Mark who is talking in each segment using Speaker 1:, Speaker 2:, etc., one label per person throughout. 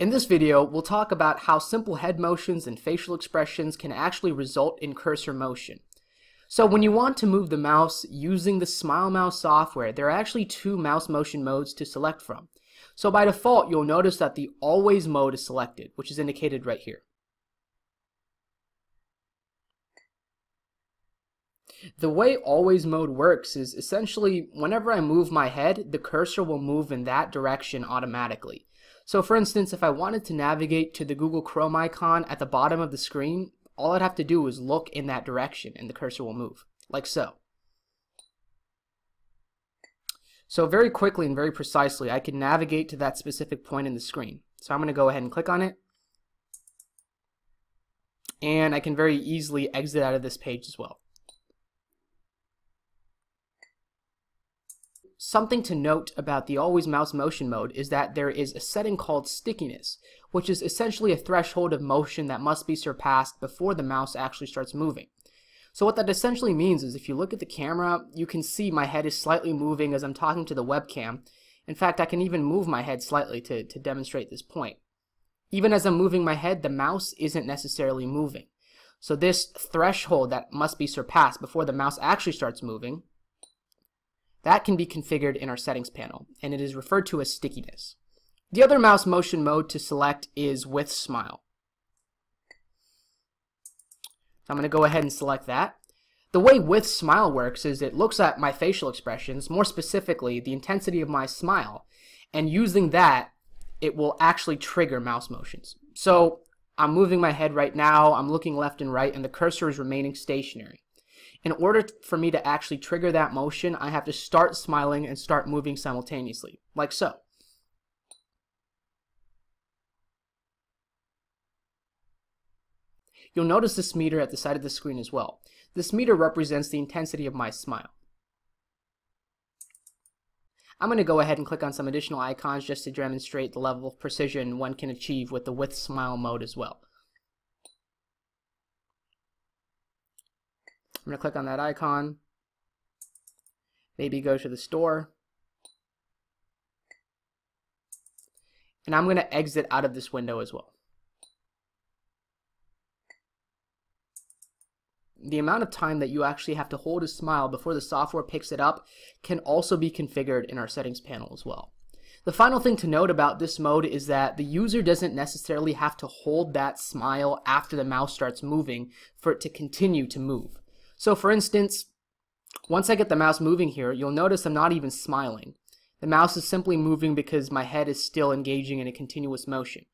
Speaker 1: In this video, we'll talk about how simple head motions and facial expressions can actually result in cursor motion. So when you want to move the mouse using the Smyle Mouse software, there are actually two mouse motion modes to select from. So by default, you'll notice that the Always mode is selected, which is indicated right here. The way Always mode works is essentially whenever I move my head, the cursor will move in that direction automatically. So for instance, if I wanted to navigate to the Google Chrome icon at the bottom of the screen, all I'd have to do is look in that direction and the cursor will move, like so. So very quickly and very precisely, I can navigate to that specific point in the screen. So I'm going to go ahead and click on it. And I can very easily exit out of this page as well. Something to note about the always mouse motion mode is that there is a setting called stickiness, which is essentially a threshold of motion that must be surpassed before the mouse actually starts moving. So what that essentially means is if you look at the camera, you can see my head is slightly moving as I'm talking to the webcam. In fact, I can even move my head slightly to, to demonstrate this point. Even as I'm moving my head, the mouse isn't necessarily moving. So this threshold that must be surpassed before the mouse actually starts moving that can be configured in our settings panel, and it is referred to as stickiness. The other mouse motion mode to select is with smile. I'm going to go ahead and select that. The way with smile works is it looks at my facial expressions, more specifically the intensity of my smile, and using that, it will actually trigger mouse motions. So I'm moving my head right now, I'm looking left and right, and the cursor is remaining stationary. In order for me to actually trigger that motion, I have to start smiling and start moving simultaneously, like so. You'll notice this meter at the side of the screen as well. This meter represents the intensity of my smile. I'm going to go ahead and click on some additional icons just to demonstrate the level of precision one can achieve with the with smile mode as well. I'm going to click on that icon. Maybe go to the store. And I'm going to exit out of this window as well. The amount of time that you actually have to hold a smile before the software picks it up can also be configured in our settings panel as well. The final thing to note about this mode is that the user doesn't necessarily have to hold that smile after the mouse starts moving for it to continue to move. So for instance, once I get the mouse moving here, you'll notice I'm not even smiling. The mouse is simply moving because my head is still engaging in a continuous motion.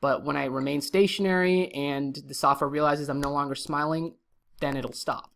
Speaker 1: But when I remain stationary and the software realizes I'm no longer smiling, then it'll stop.